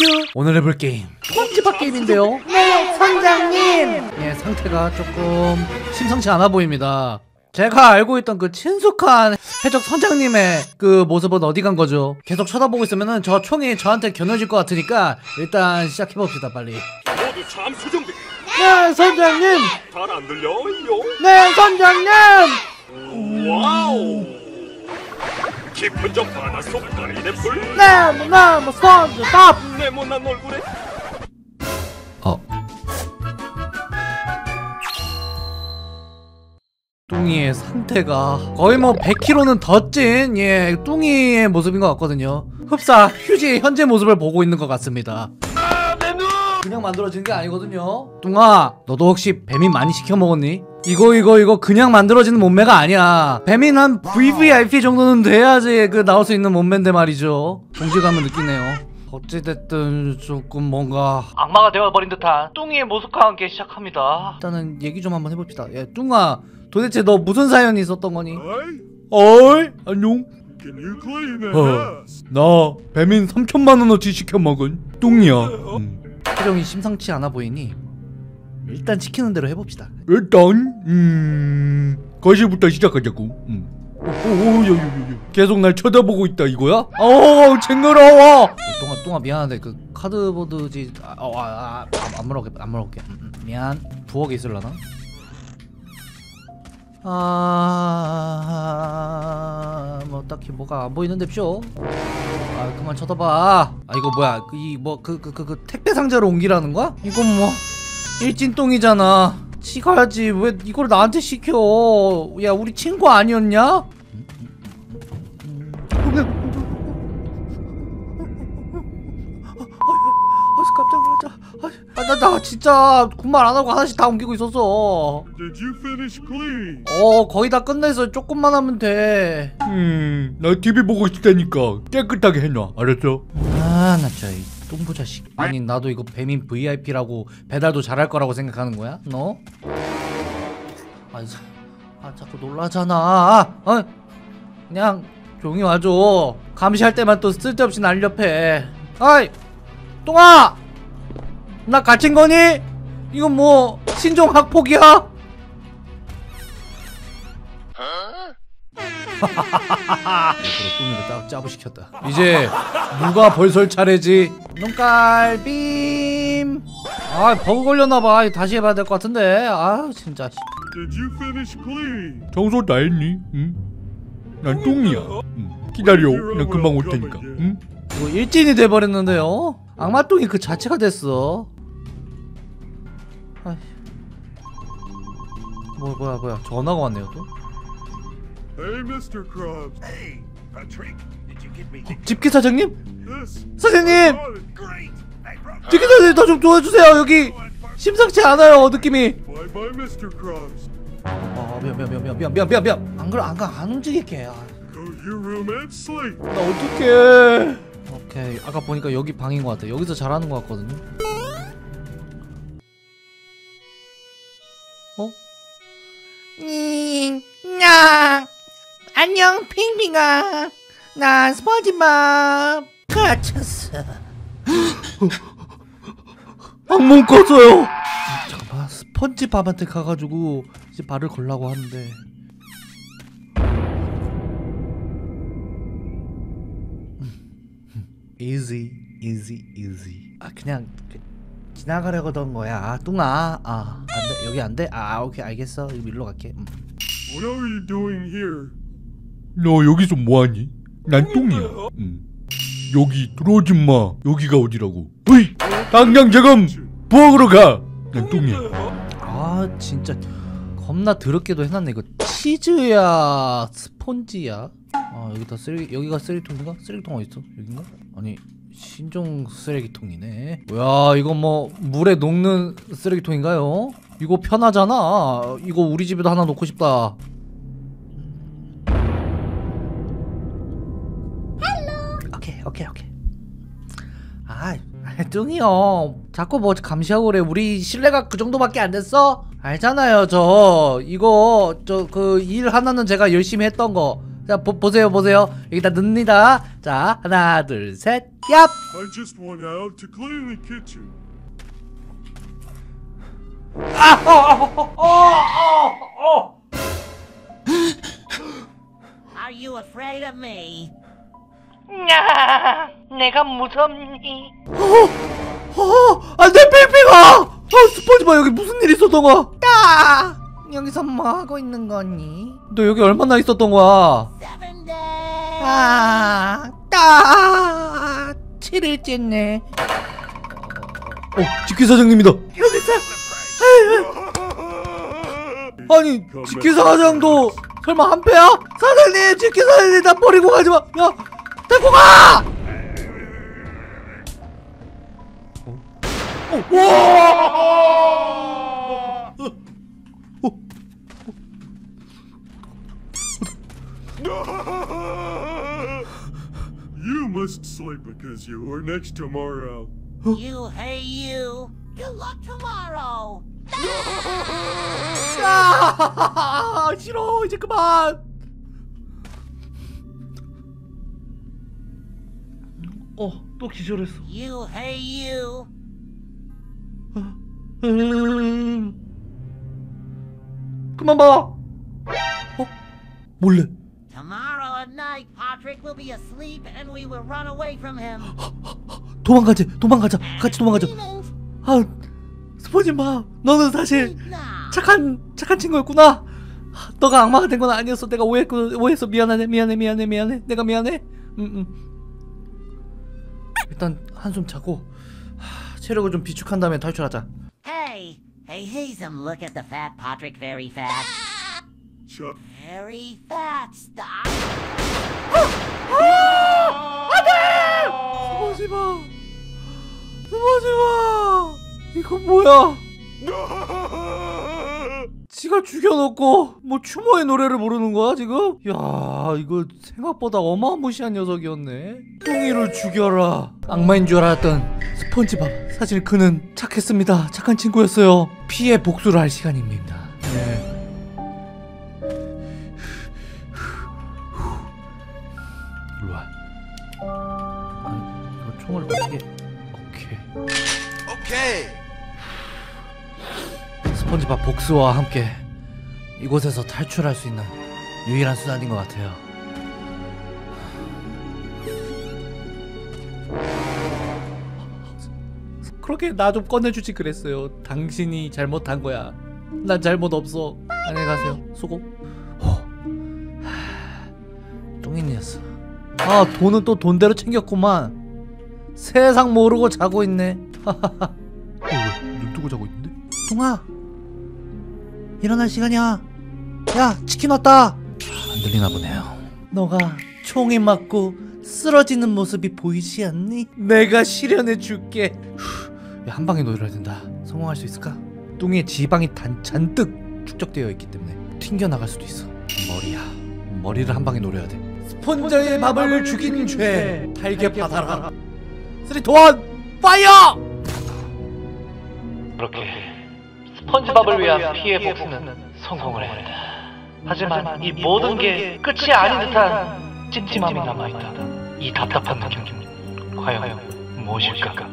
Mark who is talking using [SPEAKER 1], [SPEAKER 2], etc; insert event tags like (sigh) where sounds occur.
[SPEAKER 1] 큐 오늘 해볼 게임. 폰지밥 게임인데요. (laughs) 네 선장님. 예 상태가 조금 심상치 않아 보입니다. 제가 알고 있던 그 친숙한 해적 선장님의 그 모습은 어디 간 거죠? 계속 쳐다보고 있으면은 저 총이 저한테 겨눠질 것 같으니까 일단 시작해봅시다 빨리.
[SPEAKER 2] 모두 잠수 준비.
[SPEAKER 1] 네 선장님.
[SPEAKER 2] 잘 안 들려요?
[SPEAKER 1] 네 선장님.
[SPEAKER 2] wow. 깊은 저 바닷속 파인애플.
[SPEAKER 1] 네네뭐 선지밥
[SPEAKER 2] 네모난 얼굴에
[SPEAKER 1] 어. 뚱이의 상태가 거의 뭐 100kg는 더 찐, 예, 뚱이의 모습인 것 같거든요. 흡사, 휴지의 현재 모습을 보고 있는 것 같습니다. 그냥 만들어진 게 아니거든요. 뚱아, 너도 혹시 배민 많이 시켜 먹었니? 이거 이거 이거 그냥 만들어지는 몸매가 아니야. 배민 한 VVIP 정도는 돼야지 그 나올 수 있는 몸매인데 말이죠. 동질감을 느끼네요. 어찌됐든 조금 뭔가 악마가 되어버린 듯한 뚱이의 모습과 함께 시작합니다. 일단은 얘기 좀 한번 해봅시다. 예, 뚱아, 도대체 너 무슨 사연이 있었던 거니? 어이, 안녕. 어. 나 배민 3천만 원어치 시켜 먹은 뚱이야. 표정이 심상치 않아 보이니 일단 시키는 대로 해봅시다. 일단 음 거실부터 시작하자고. 음. 오오야야야 계속 날 쳐다보고 있다 이거야? 어 징그러워. 뚱아 뚱아 미안한데 그 카드보드지 아안 아, 아, 안 물어볼게 안 물어볼게 음, 음, 미안 부엌에 있을라나? 아, 뭐 딱히 뭐가 안 보이는데 쇼. 아, 그만 쳐다봐. 아, 이거 뭐야? 이 뭐 그 그 그 그 택배 상자로 옮기라는 거야? 이건 뭐 일진똥이잖아. 치가야지. 왜 이걸 나한테 시켜? 야, 우리 친구 아니었냐? 아, 깜짝 놀랐다. 아, 나, 나 진짜 군말 안 하고 하나씩 다 옮기고 있었어.
[SPEAKER 2] Did you finish cleaning?
[SPEAKER 1] 어 거의 다 끝냈어 조금만 하면 돼 음, 나 TV 보고 있다니까 깨끗하게 해놔 알았어? 아나 진짜 이 똥부 자식 아니 나도 이거 배민 VIP라고 배달도 잘할 거라고 생각하는 거야? 너? 아, 자- 아 자꾸 놀라잖아 어? 그냥 조용히 와줘 감시할 때만 또 쓸데없이 날렵해 아이 똥아 나 갇힌 거니? 이건 뭐 신종 학폭이야? 일부러 뚱이를 딱 짜부 시켰다 이제 누가 벌설 차례지 눈깔빔 아 버그 걸렸나봐 다시 해봐야 될 것 같은데 아 진짜?
[SPEAKER 3] 청소 다 했니? 응? 난 똥이야. 응. 기다려. 나 금방 올 테니까. 응?
[SPEAKER 1] 이거 일진이 돼버렸는데요 악마똥이 그 자체가 됐어 아이. 뭐 뭐야 뭐야 전화가 왔네요 또
[SPEAKER 2] Hey, Mr. Krabs. Hey, Patrick. Did you get me?
[SPEAKER 1] 집기 사장님?
[SPEAKER 2] This.
[SPEAKER 1] 사장님!
[SPEAKER 2] Bro.
[SPEAKER 1] 집기 사장님 저 좀 도와주세요 여기 심상치 않아요 느낌이
[SPEAKER 2] Bye bye, Mr. Krabs.
[SPEAKER 1] 아 미안 미안 미안 미안 미안 미안 미안 미안 안 그래 안가 안 움직일게 아,
[SPEAKER 2] Go to your room and sleep.
[SPEAKER 1] 나 어떡해 오케이 아까 보니까 여기 방인 것 같아 여기서 잘하는 것 같거든요 어? 냥 안녕 핑핑아. 난 스펀지밥 갇혔어. 악몽 꿨어요. 잠깐만 스펀지밥한테 가가지고 이제 발을 걸라고 하는데. Easy easy easy. 아 그냥 그, 지나가려던 거야. 뚱아. 아 안돼. 여기 안돼? 아 오케이 알겠어. 이거 일로 갈게. 음.
[SPEAKER 2] What are you doing here?
[SPEAKER 3] 너 여기서 뭐하니? 난 똥이야. 응. 여기 들어오지 마. 여기가 어디라고? 으이! 당장 지금 부엌으로 가. 난 똥이야.
[SPEAKER 1] 아 진짜 겁나 더럽게도 해놨네 이거 치즈야 스폰지야 아 여기다 쓰레기 여기가 쓰레기통인가? 쓰레기통 어딨어? 여긴가? 아니 신종 쓰레기통이네 뭐야 이거 뭐 물에 녹는 쓰레기통인가요? 이거 편하잖아 이거 우리 집에도 하나 놓고 싶다 오케이 오케이. 아 뚱이 형 자꾸 뭐 감시하고 그래. 우리 신뢰가 그 정도밖에 안 됐어? 알잖아요 저. 이거 저 그 일 하나는 제가 열심히 했던 거. 자 보, 보세요 보세요. 여기다 넣습니다. 자 하나 둘셋얍!
[SPEAKER 2] I just went out to clean the kitchen.
[SPEAKER 4] Are you afraid of me?
[SPEAKER 5] 야, 내가 무섭니?
[SPEAKER 1] 어, 안돼 핑핑아 아 스펀지밥 여기 무슨 일 있었던 거야 야 여기서 뭐 하고 있는 거니 너 여기 얼마나 있었던 거야
[SPEAKER 4] Seven days.
[SPEAKER 1] 아, 딱 7일째네. 어, 지키 사장님이다. 여기 있어. 아니, 지키 사장도 설마 한패야? 사장님, 지키 사장님 나 버리고 가지 마. 야, 데리고 가. 어, 어, 와!
[SPEAKER 2] you must sleep because you were next tomorrow.
[SPEAKER 4] You, hey, you. Good luck tomorrow.
[SPEAKER 1] 아, (laughs) 싫어. 이제 그만. 어, 또 기절했어.
[SPEAKER 4] You, hey, you.
[SPEAKER 1] 음. 그만 봐. 어? 몰래.
[SPEAKER 4] Tomorrow at night, Patrick will be asleep and we will run away from him. (gasps)
[SPEAKER 1] 도망가지. 도망가자. 같이 도망가자. 아, 스포지 마. 너는 사실. 착한 착한 친구였구나. 너가 악마가 된 건 아니었어. 내가 오해했고 오해해서 미안하네. 미안해. 미안해. 미안해. 내가 미안해. 음, 음. 일단 한숨 자고 하, 체력을 좀 비축한 다음에 탈출하자.
[SPEAKER 4] Hey, hey, Hazen, look at the fat Patrick very fat.
[SPEAKER 2] Chuck.
[SPEAKER 4] Very fat. Stop.
[SPEAKER 1] 스포지마. 스포지마. 이거 뭐야? 지가 죽여놓고 뭐 추모의 노래를 부르는 거야 지금? 야 이거 생각보다 어마무시한 녀석이었네. 뚱이를 죽여라. 악마인 줄 알았던 스펀지밥 사실 그는 착했습니다. 착한 친구였어요. 피해 복수를 할 시간입니다. 네. 스펀지밥 복수와 함께 이곳에서 탈출할 수 있는 유일한 수단인 것 같아요. 그렇게 나 좀 꺼내주지 그랬어요. 당신이 잘못한 거야. 난 잘못 없어. 안녕히 가세요. 수고. 똥인이었어. 아 돈은 또 돈대로 챙겼구만. 세상 모르고 자고 있네. (laughs) 어, 왜? 눈 뜨고 자고 있는데? 동아 일어날 시간이야. 야 치킨 왔다. 안 들리나 보네요. 너가 총에 맞고 쓰러지는 모습이 보이지 않니? 내가 실현해 줄게. 야, 한 방에 노려야 된다. 성공할 수 있을까? 뚱이에 지방이 단, 잔뜩 축적되어 있기 때문에 튕겨 나갈 수도 있어. 머리야. 머리를 한 방에 노려야 돼. 스폰저의 밥을 죽인 죄. 달게 받아라. three two one fire!
[SPEAKER 5] 그렇게 스펀지밥을 위한 피해 복수는 성공을 했다. 하지만 이 모든 게 끝이 아닌 듯한 찜찜함이 남아있다. 이 답답한 느낌, 과연 무엇일까?